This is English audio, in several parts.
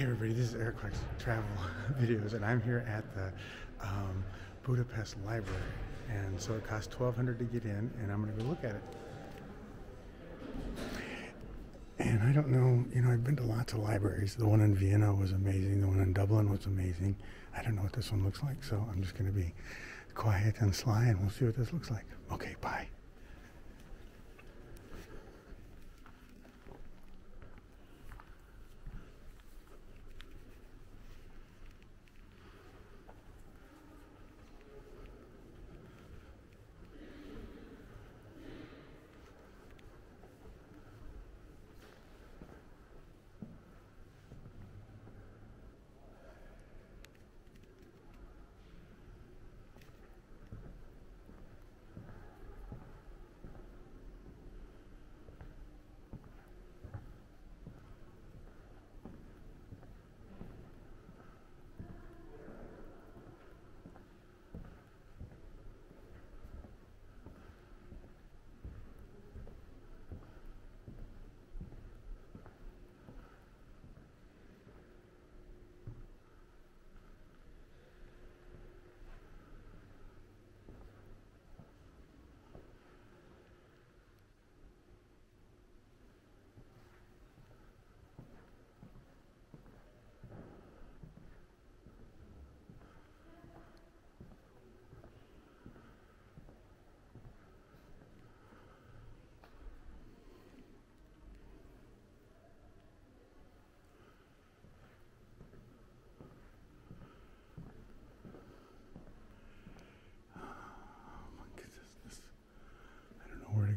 Hey everybody, this is Eric Clark's travel videos, and I'm here at the um, Budapest Library. And so it costs 1200 to get in, and I'm going to go look at it. And I don't know, you know, I've been to lots of libraries. The one in Vienna was amazing, the one in Dublin was amazing. I don't know what this one looks like, so I'm just going to be quiet and sly, and we'll see what this looks like. Okay, bye.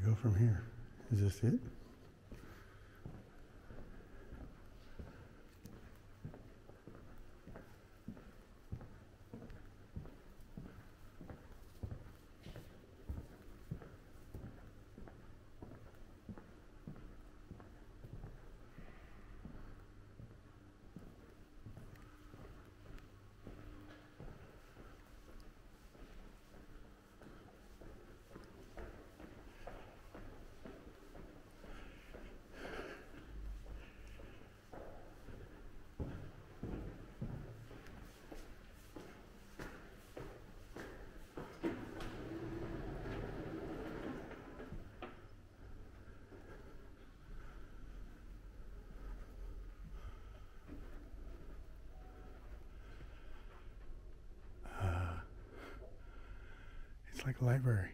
go from here? Is this it? Like a library.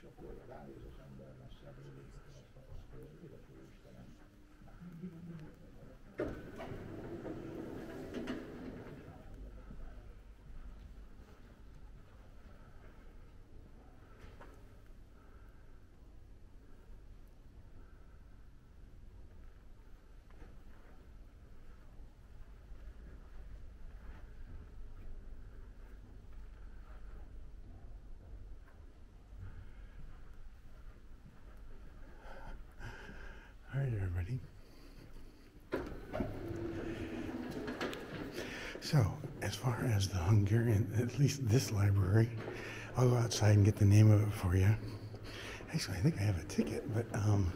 És akkor ránéz az ember tapasztalja, hogy All right, everybody. So, as far as the Hungarian, at least this library, I'll go outside and get the name of it for you. Actually, I think I have a ticket, but um,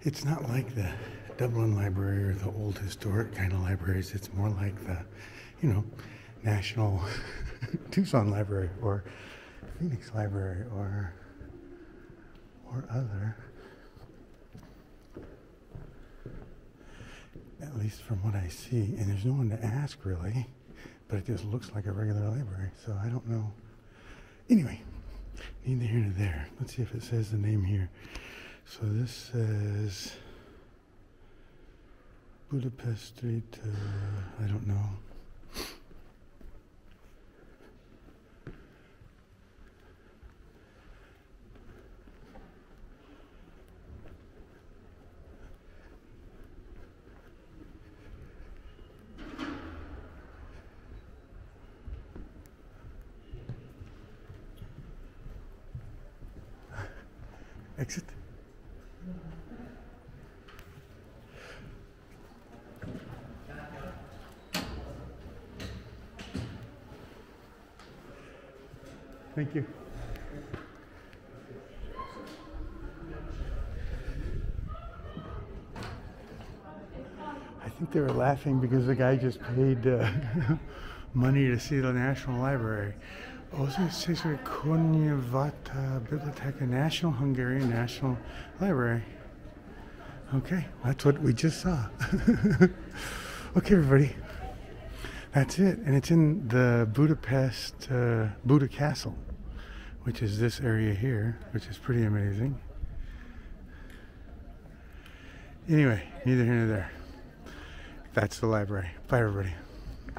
it's not like the Dublin Library or the old historic kind of libraries. It's more like the, you know, National Tucson Library or Phoenix Library or or other. At least from what I see. And there's no one to ask really, but it just looks like a regular library. So I don't know. Anyway, neither here nor there. Let's see if it says the name here. So this says Budapest Street. Uh, I don't know. Exit. Thank you. I think they were laughing because the guy just paid uh, money to see the National Library. Also, says Konyevata Biblioteca, National Hungarian National Library. Okay, that's what we just saw. okay, everybody. That's it. And it's in the Budapest uh, Buda Castle, which is this area here, which is pretty amazing. Anyway, neither here nor there. That's the library. Bye, everybody.